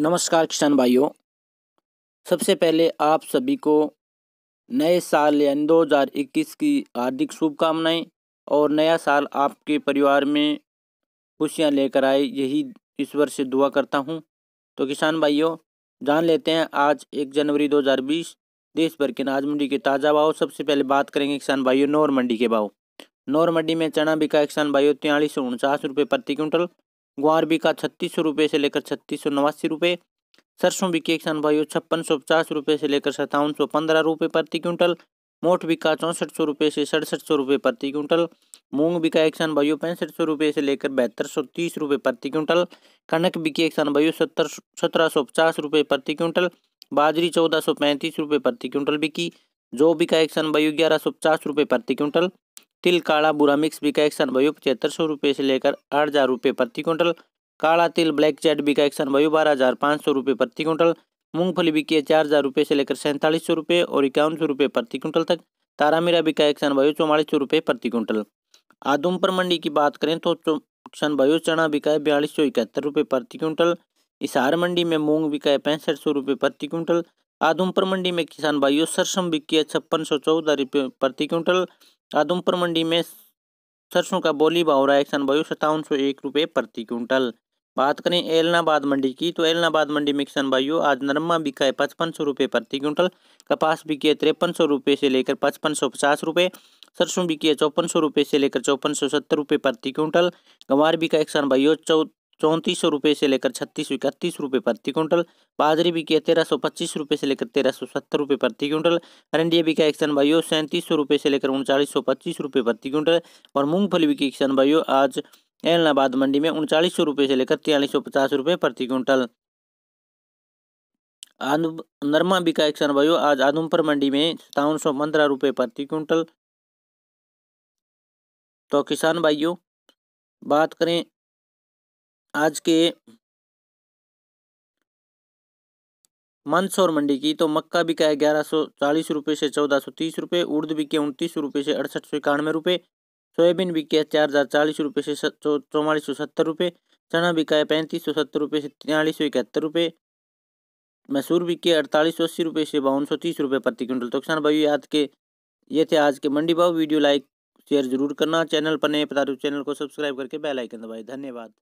नमस्कार किसान भाइयों। सबसे पहले आप सभी को नए साल यानी 2021 की हार्दिक शुभकामनाएँ और नया साल आपके परिवार में खुशियाँ लेकर आए, यही ईश्वर से दुआ करता हूँ। तो किसान भाइयों, जान लेते हैं, आज एक जनवरी 2020 देश भर के अनाज मंडी के ताज़ा भाव। सबसे पहले बात करेंगे किसान भाइयों, नौर मंडी के भाव। नौर मंडी में चना बिका किसान भाइयों तिरालीस सौ उनचास रुपये प्रति क्विंटल। ग्वार बिका छत्तीस सौ रुपये से लेकर छत्तीस सौ नवासी रुपये, सरसों बिके किसान भाइयों छप्पन सौ पचास रुपये से लेकर सत्तावन सौ पंद्रह रुपये प्रति क्विंटल, मोट बिका चौंसठ सौ रुपये से सड़सठ सौ रुपये प्रति क्विंटल, मूंग बिका एक किसान भाइयों पैंसठ सौ रुपये से लेकर बहत्तर सौ तीस रुपये प्रति क्विंटल, कनक बिकी एक किसान भाइयों सत्तर सत्रह सौ पचास रुपये प्रति क्विंटल, बाजरी चौदह सौ पैंतीस रुपये प्रति क्विंटल बिकी, जो बिका एक किसान भाइयों ग्यारह सौ पचास रुपये प्रति क्विंटल तिल, काला, बुरा मिक्स, बिका एक सन वायु पचहत्तर सौ रुपये से लेकर आठ हज़ार रुपये प्रति क्विंटल। काला तिल, ब्लैक चैट, बिका एक सन भाइयों बारह हज़ार पाँच सौ रुपये प्रति क्विंटल। मूंगफली बिकी है चार हज़ार रुपये से लेकर सैंतालीस सौ रुपये और इक्यावन सौ रुपये प्रति क्विंटल तक। तारा मीरा बिका एक सन भाइयों चौवालीस सौ रुपये प्रति क्विंटल। आदमपुर मंडी की बात करें तो सन भाइयों चना बिका है बयालीस सौ इकहत्तर रुपये प्रति क्विंटल। इसार मंडी में मूंग बिका है पैंसठ सौ रुपये प्रति क्विंटल आदमपुर मंडी में किसान भाइयों सरसों बिकी है छप्पन सौ चौदह रुपये प्रति क्विंटल आदमपुर मंडी में सरसों का बोली भाव रहा है किसान भाइयों सत्तावन सौ एक रुपये प्रति क्विंटल। बात करें एलनाबाद मंडी की तो एलनाबाद मंडी में किसान भाइयों आज नरमा बिका है पचपन सौ रुपये प्रति क्विंटल, कपास बिकी है तिरपन सौ रुपये से लेकर पचपन सौ पचास रुपये, सरसों बिकी है चौपन सौ रुपये से लेकर चौपन सौ सत्तर रुपये प्रति क्विंटल, गंवार बिका एक किसान भाइयों चौ चौंतीस सौ रुपये से लेकर छत्तीस सौ इकतीस रुपये प्रति क्विंटल। बाजरी बिकी है तेरह सौ पच्चीस रुपये से लेकर तेरह सौ सत्तर रुपये प्रति क्विंटल। अरंडिया बिका एक सन भाइयों सैंतीस सौ रुपये से लेकर उनचालीस सौ पच्चीस रुपये प्रति क्विंटल। और मूंगफली बिकी एक सन भाइयों आज एलनाबाद मंडी में उनचालीस सौ रुपये से लेकर तिरालीस सौ पचास रुपये प्रति क्विंटल। नरमा बिका एक सन भाइयों आज आदमपुर मंडी में सतावन सौ पंद्रह रुपये प्रति क्विंटल। तो किसान भाइयों, बात करें आज के मंदसौर मंडी की तो मक्का बिका है ग्यारह सौ चालीस रुपये से चौदह सौ तीस रुपये उर्द बिके उनतीस रुपये से अड़सठ सौ इक्यानवे रुपये, सोयाबीन बिके है चार हज़ार चालीस रुपये से चौवालीस सौ सत्तर रुपये, चना बिका है पैंतीस सौ सत्तर रुपये से तिरालीस सौ इकहत्तर रुपये, मैसूर बिके अड़तालीस सौ अस्सी रुपये से बावन सौ तीस रुपये प्रति क्विंटल। तो किसान भाई याद के, ये थे आज के मंडी भाव। वीडियो लाइक, शेयर ज़रूर करना। चैनल पर नए पता चैनल को सब्सक्राइब करके बेल आइकन दबाए। धन्यवाद।